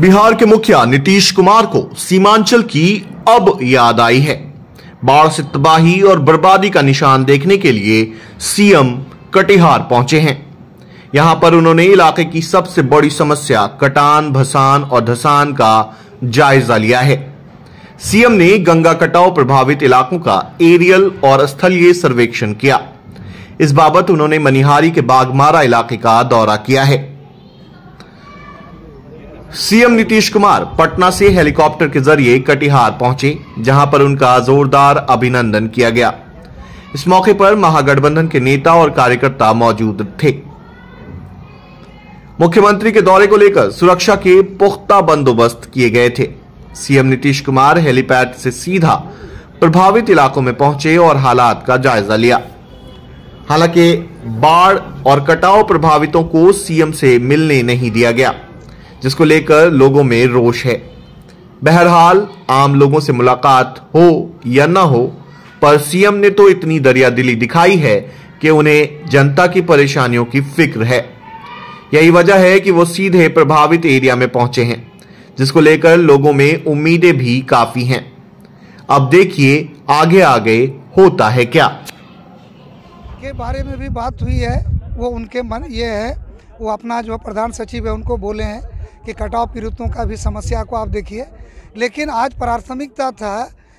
बिहार के मुखिया नीतीश कुमार को सीमांचल की अब याद आई है। बाढ़ से तबाही और बर्बादी का निशान देखने के लिए सीएम कटिहार पहुँचे हैं। यहाँ पर उन्होंने इलाके की सबसे बड़ी समस्या कटान, भसान और धसान का जायजा लिया है। सीएम ने गंगा कटाव प्रभावित इलाकों का एरियल और स्थलीय सर्वेक्षण किया। इस बाबत उन्होंने मनिहारी के बागमारा इलाके का दौरा किया है। सीएम नीतीश कुमार पटना से हेलीकॉप्टर के ज़रिए कटिहार पहुँचे, जहाँ पर उनका जोरदार अभिनंदन किया गया। इस मौके पर महागठबंधन के नेता और कार्यकर्ता मौजूद थे। मुख्यमंत्री के दौरे को लेकर सुरक्षा के पुख्ता बंदोबस्त किए गए थे। सीएम नीतीश कुमार हेलीपैड से सीधा प्रभावित इलाकों में पहुँचे और हालात का जायजा लिया। हालाँकि बाढ़ और कटाव प्रभावितों को सीएम से मिलने नहीं दिया गया। जिसको लेकर लोगों में रोष है। बहरहाल, आम लोगों से मुलाकात हो या न हो, पर सीएम ने तो इतनी दरिया दिली दिखाई है कि उन्हें जनता की परेशानियों की फ़िक्र है। यही वजह है कि वो सीधे प्रभावित एरिया में पहुँचे हैं, जिसको लेकर लोगों में उम्मीदें भी काफ़ी हैं। अब देखिए, आगे आगे होता है क्या। के बारे में भी बात हुई है, वो उनके मन ये है, वो अपना जो प्रधान सचिव है, उनको बोले हैं कि कटाव पीड़ितों का भी समस्या को आप देखिए। लेकिन आज प्राथमिकता था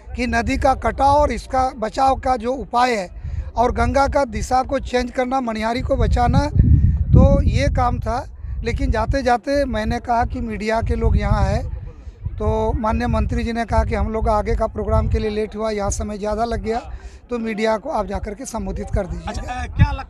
कि नदी का कटाव और इसका बचाव का जो उपाय है और गंगा का दिशा को चेंज करना, मनिहारी को बचाना तो ये काम था। लेकिन जाते जाते मैंने कहा कि मीडिया के लोग यहाँ है तो माननीय मंत्री जी ने कहा कि हम लोग आगे का प्रोग्राम के लिए लेट हुआ, यहाँ समय ज़्यादा लग गया तो मीडिया को आप जाकर के संबोधित कर दीजिए। अच्छा क्या लग